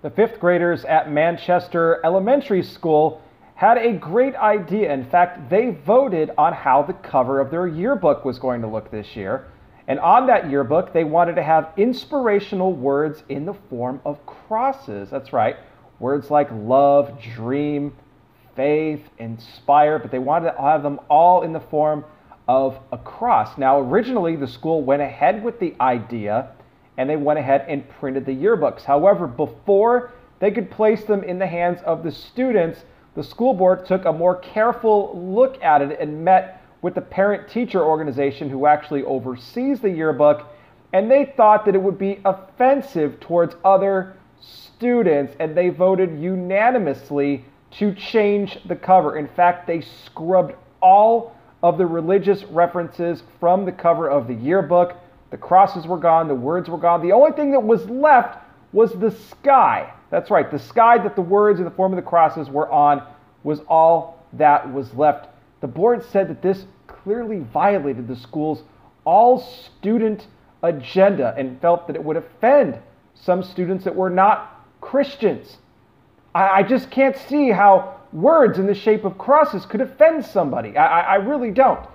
The fifth graders at Manchester Elementary School had a great idea. In fact, they voted on how the cover of their yearbook was going to look this year. And on that yearbook, they wanted to have inspirational words in the form of crosses. That's right. Words like love, dream, faith, inspire, but they wanted to have them all in the form of a cross. Now, originally, the school went ahead with the idea and they went ahead and printed the yearbooks. However, before they could place them in the hands of the students, the school board took a more careful look at it and met with the parent teacher organization who actually oversees the yearbook, and they thought that it would be offensive towards other students, and they voted unanimously to change the cover. In fact, they scrubbed all of the religious references from the cover of the yearbook. The crosses were gone, the words were gone. The only thing that was left was the sky. That's right, the sky that the words in the form of the crosses were on was all that was left. The board said that this clearly violated the school's all student agenda and felt that it would offend some students that were not Christians. I, I just can't see how words in the shape of crosses could offend somebody. I, I really don't.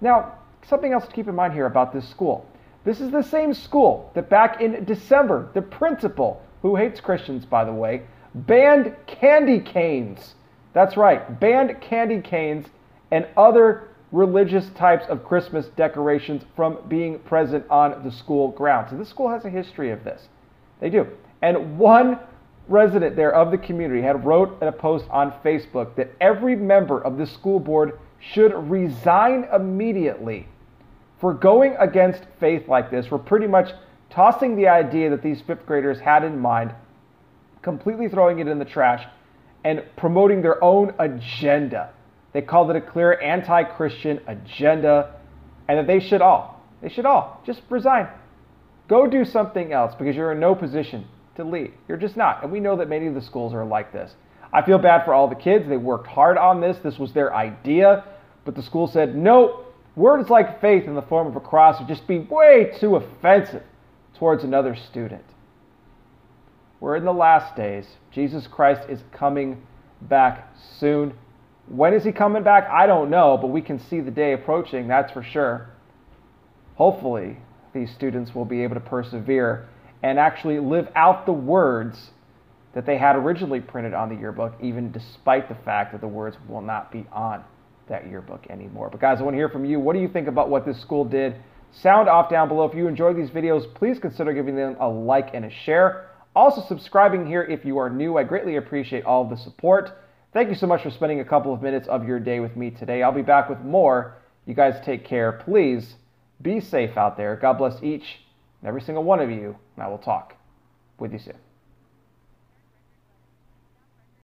Now, something else to keep in mind here about this school. This is the same school that back in December, the principal, who hates Christians, by the way, banned candy canes. That's right, banned candy canes and other religious types of Christmas decorations from being present on the school grounds. And this school has a history of this. They do. And one resident there of the community had wrote a post on Facebook that every member of the school board should resign immediately for going against faith like this. We're pretty much tossing the idea that these fifth graders had in mind, completely throwing it in the trash, and promoting their own agenda. They called it a clear anti Christian agenda, and that they should all, they should all just resign. Go do something else because you're in no position to lead. You're just not. And we know that many of the schools are like this. I feel bad for all the kids. They worked hard on this. This was their idea. But the school said, no, words like faith in the form of a cross would just be way too offensive towards another student. We're in the last days. Jesus Christ is coming back soon. When is he coming back? I don't know, but we can see the day approaching, that's for sure. Hopefully, these students will be able to persevere and actually live out the words that they had originally printed on the yearbook, even despite the fact that the words will not be on that yearbook anymore. But guys, I want to hear from you. What do you think about what this school did? Sound off down below. If you enjoy these videos, please consider giving them a like and a share. Also, subscribing here if you are new. I greatly appreciate all the support. Thank you so much for spending a couple of minutes of your day with me today. I'll be back with more. You guys take care. Please be safe out there. God bless each and every single one of you, and I will talk with you soon.